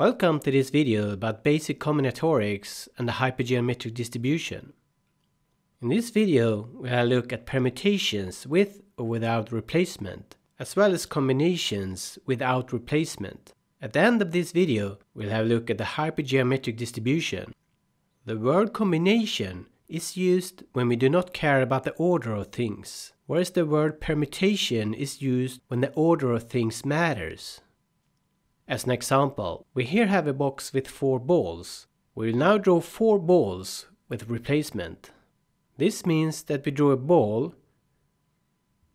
Welcome to this video about basic combinatorics and the hypergeometric distribution. In this video we'll look at permutations with or without replacement, as well as combinations without replacement. At the end of this video we'll have a look at the hypergeometric distribution. The word combination is used when we do not care about the order of things, whereas the word permutation is used when the order of things matters. As an example, we here have a box with four balls. We will now draw four balls with replacement. This means that we draw a ball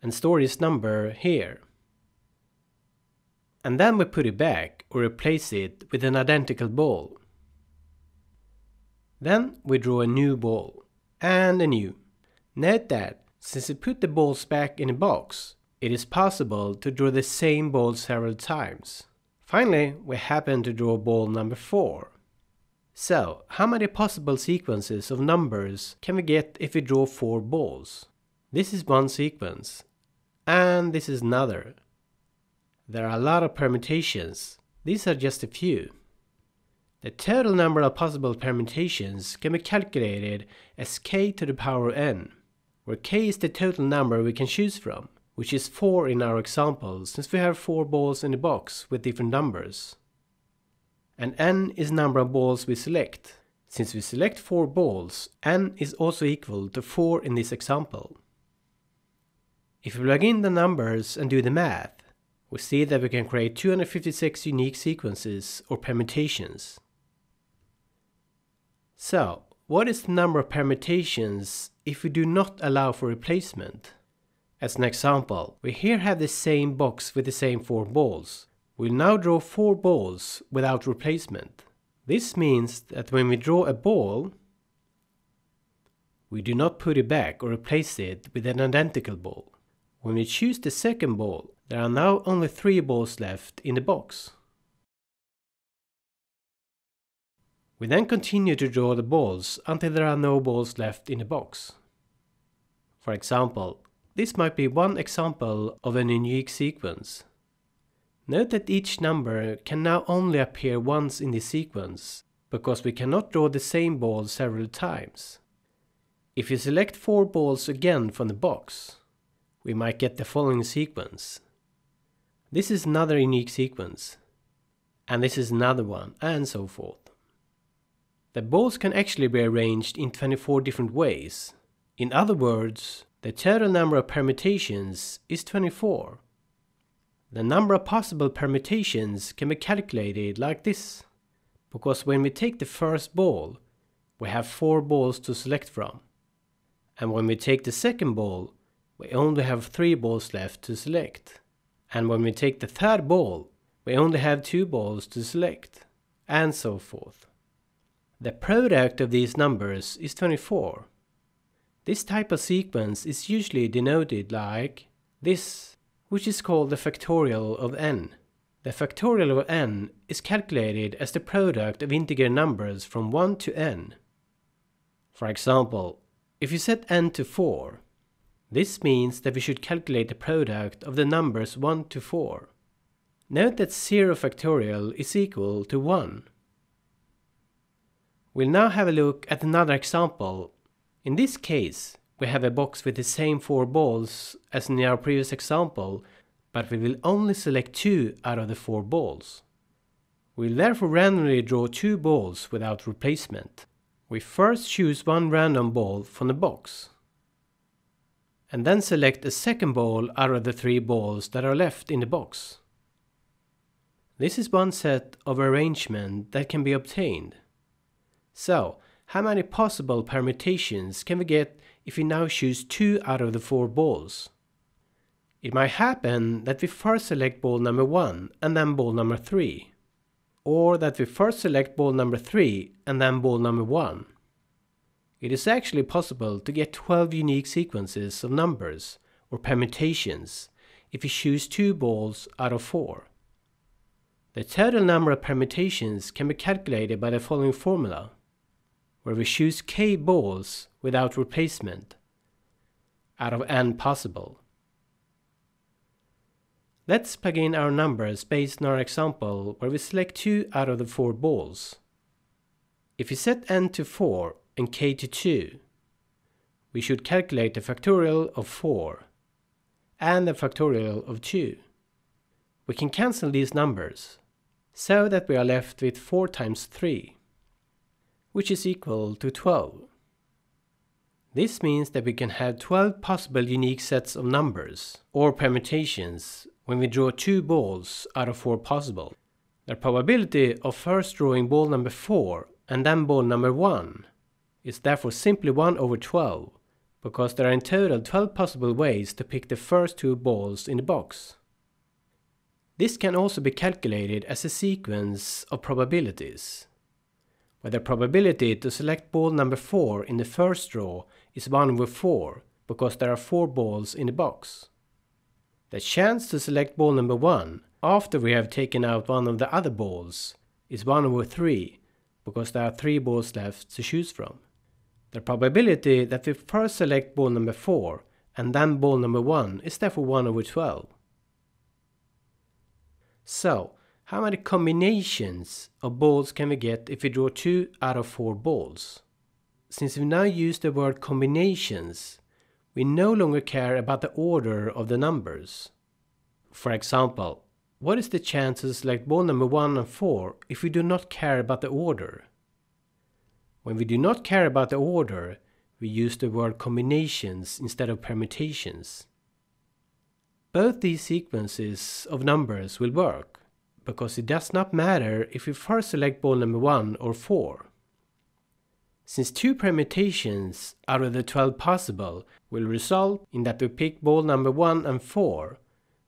and store its number here. And then we put it back or replace it with an identical ball. Then we draw a new ball and a new. Note that since we put the balls back in a box, it is possible to draw the same ball several times. Finally, we happen to draw ball number 4. So, how many possible sequences of numbers can we get if we draw 4 balls? This is one sequence, and this is another. There are a lot of permutations, these are just a few. The total number of possible permutations can be calculated as k to the power n, where k is the total number we can choose from which is 4 in our example since we have 4 balls in the box with different numbers. And n is number of balls we select. Since we select 4 balls, n is also equal to 4 in this example. If we plug in the numbers and do the math, we see that we can create 256 unique sequences or permutations. So, what is the number of permutations if we do not allow for replacement? As an example, we here have the same box with the same four balls. We'll now draw four balls without replacement. This means that when we draw a ball, we do not put it back or replace it with an identical ball. When we choose the second ball, there are now only three balls left in the box. We then continue to draw the balls until there are no balls left in the box. For example, this might be one example of an unique sequence. Note that each number can now only appear once in the sequence, because we cannot draw the same ball several times. If you select four balls again from the box, we might get the following sequence. This is another unique sequence, and this is another one, and so forth. The balls can actually be arranged in 24 different ways. In other words, the total number of permutations is 24. The number of possible permutations can be calculated like this, because when we take the first ball, we have four balls to select from. And when we take the second ball, we only have three balls left to select. And when we take the third ball, we only have two balls to select, and so forth. The product of these numbers is 24. This type of sequence is usually denoted like this, which is called the factorial of n. The factorial of n is calculated as the product of integer numbers from 1 to n. For example, if you set n to 4, this means that we should calculate the product of the numbers 1 to 4. Note that 0 factorial is equal to 1. We'll now have a look at another example in this case, we have a box with the same four balls as in our previous example, but we will only select two out of the four balls. We'll therefore randomly draw two balls without replacement. We first choose one random ball from the box, and then select a second ball out of the three balls that are left in the box. This is one set of arrangement that can be obtained. So, how many possible permutations can we get if we now choose two out of the four balls? It might happen that we first select ball number 1 and then ball number 3. Or that we first select ball number 3 and then ball number 1. It is actually possible to get 12 unique sequences of numbers or permutations if we choose two balls out of 4. The total number of permutations can be calculated by the following formula where we choose k balls without replacement out of n possible. Let's plug in our numbers based on our example where we select 2 out of the 4 balls. If we set n to 4 and k to 2, we should calculate the factorial of 4 and the factorial of 2. We can cancel these numbers so that we are left with 4 times 3, which is equal to 12. This means that we can have 12 possible unique sets of numbers, or permutations, when we draw two balls out of four possible. The probability of first drawing ball number 4 and then ball number 1 is therefore simply 1 over 12, because there are in total 12 possible ways to pick the first two balls in the box. This can also be calculated as a sequence of probabilities, where the probability to select ball number 4 in the first draw is 1 over 4, because there are 4 balls in the box. The chance to select ball number 1 after we have taken out one of the other balls is 1 over 3, because there are 3 balls left to choose from. The probability that we first select ball number 4 and then ball number 1 is therefore 1 over 12. So, how many combinations of balls can we get if we draw 2 out of 4 balls? Since we now use the word combinations, we no longer care about the order of the numbers. For example, what is the chance to select ball number 1 and 4 if we do not care about the order? When we do not care about the order, we use the word combinations instead of permutations. Both these sequences of numbers will work, because it does not matter if we first select ball number 1 or 4. Since two permutations out of the 12 possible will result in that we pick ball number 1 and 4,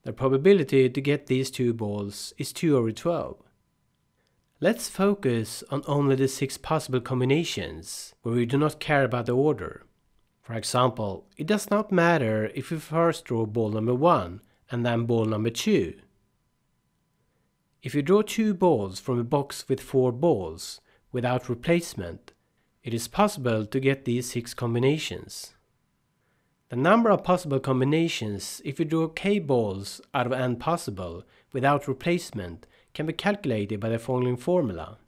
the probability to get these two balls is 2 over 12. Let's focus on only the 6 possible combinations where we do not care about the order. For example, it does not matter if we first draw ball number 1 and then ball number 2. If you draw two balls from a box with four balls without replacement, it is possible to get these six combinations. The number of possible combinations if you draw k balls out of n possible without replacement can be calculated by the following formula.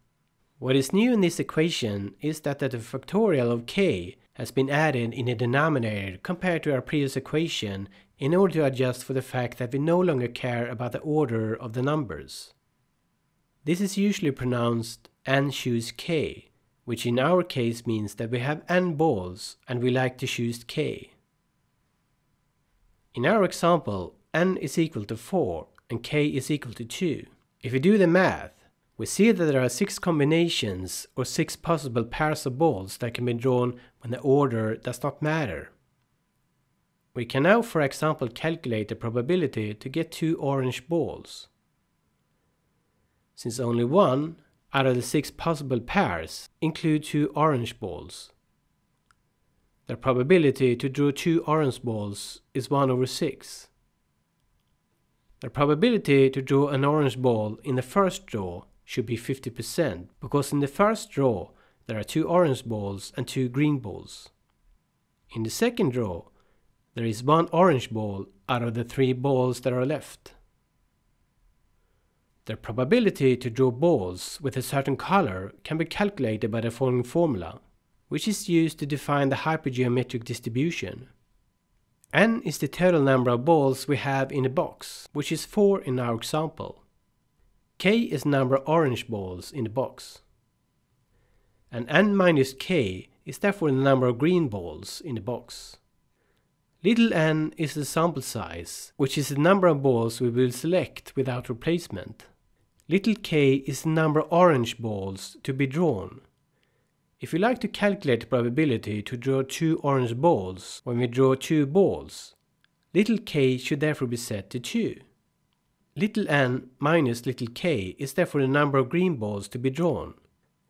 What is new in this equation is that the factorial of k has been added in the denominator compared to our previous equation in order to adjust for the fact that we no longer care about the order of the numbers. This is usually pronounced n choose k, which in our case means that we have n balls and we like to choose k. In our example, n is equal to 4 and k is equal to 2. If we do the math, we see that there are six combinations or six possible pairs of balls that can be drawn when the order does not matter. We can now for example calculate the probability to get two orange balls. Since only one out of the six possible pairs include two orange balls, the probability to draw two orange balls is 1 over 6. The probability to draw an orange ball in the first draw should be 50% because in the first draw there are two orange balls and two green balls. In the second draw there is one orange ball out of the three balls that are left. The probability to draw balls with a certain color can be calculated by the following formula, which is used to define the hypergeometric distribution. n is the total number of balls we have in a box, which is 4 in our example. K is number of orange balls in the box. And n minus k is therefore the number of green balls in the box. Little n is the sample size, which is the number of balls we will select without replacement. Little k is the number of orange balls to be drawn. If we like to calculate the probability to draw two orange balls when we draw two balls, little k should therefore be set to 2. Little n minus little k is therefore the number of green balls to be drawn.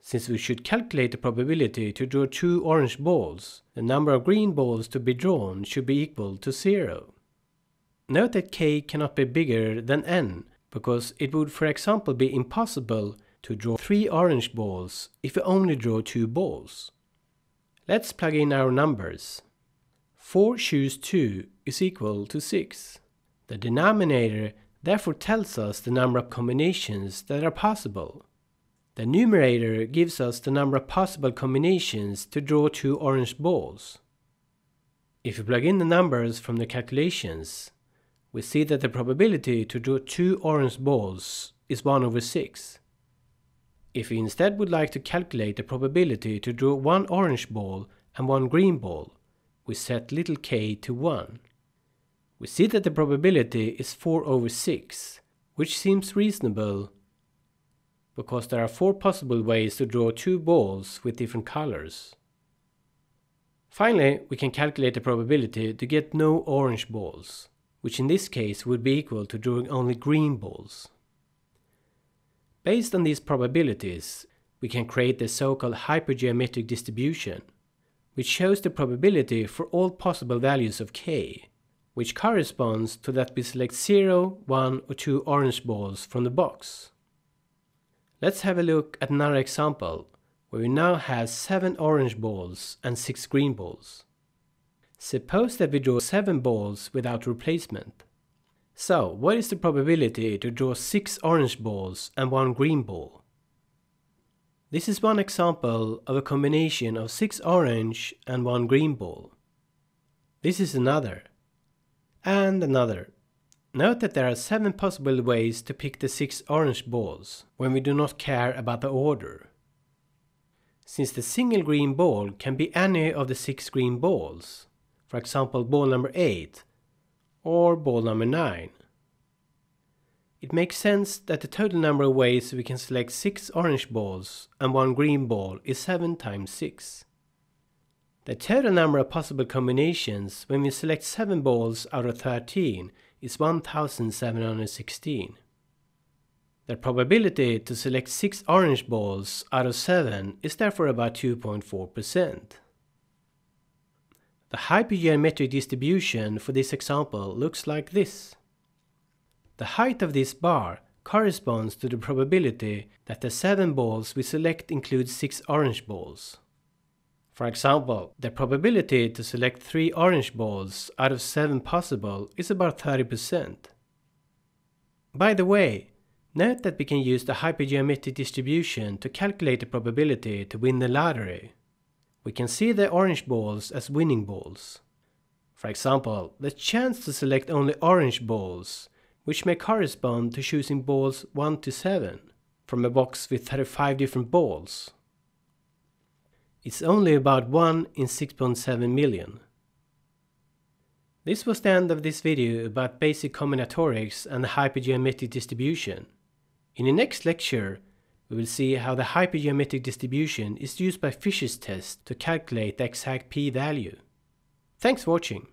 Since we should calculate the probability to draw two orange balls, the number of green balls to be drawn should be equal to 0. Note that k cannot be bigger than n, because it would for example be impossible to draw three orange balls if we only draw two balls. Let's plug in our numbers. 4 choose 2 is equal to 6. The denominator therefore tells us the number of combinations that are possible. The numerator gives us the number of possible combinations to draw two orange balls. If we plug in the numbers from the calculations, we see that the probability to draw two orange balls is 1 over 6. If we instead would like to calculate the probability to draw one orange ball and one green ball, we set little k to 1. We see that the probability is 4 over 6, which seems reasonable because there are four possible ways to draw two balls with different colors. Finally, we can calculate the probability to get no orange balls, which in this case would be equal to drawing only green balls. Based on these probabilities, we can create the so-called hypergeometric distribution, which shows the probability for all possible values of k, which corresponds to that we select 0, 1 or 2 orange balls from the box. Let's have a look at another example, where we now have 7 orange balls and 6 green balls. Suppose that we draw 7 balls without replacement. So, what is the probability to draw 6 orange balls and 1 green ball? This is one example of a combination of 6 orange and 1 green ball. This is another. And another. Note that there are 7 possible ways to pick the 6 orange balls, when we do not care about the order. Since the single green ball can be any of the 6 green balls, for example ball number 8, or ball number 9. It makes sense that the total number of ways we can select 6 orange balls and 1 green ball is 7 times 6. The total number of possible combinations when we select 7 balls out of 13 is 1716. The probability to select 6 orange balls out of 7 is therefore about 2.4%. The hypergeometric distribution for this example looks like this. The height of this bar corresponds to the probability that the 7 balls we select include 6 orange balls. For example, the probability to select 3 orange balls out of 7 possible is about 30%. By the way, note that we can use the hypergeometric distribution to calculate the probability to win the lottery we can see the orange balls as winning balls. For example, the chance to select only orange balls, which may correspond to choosing balls 1 to 7 from a box with 35 different balls. It's only about 1 in 6.7 million. This was the end of this video about basic combinatorics and the hypergeometric distribution. In the next lecture, we will see how the hypergeometric distribution is used by Fisher's test to calculate the exact p-value. Thanks for watching.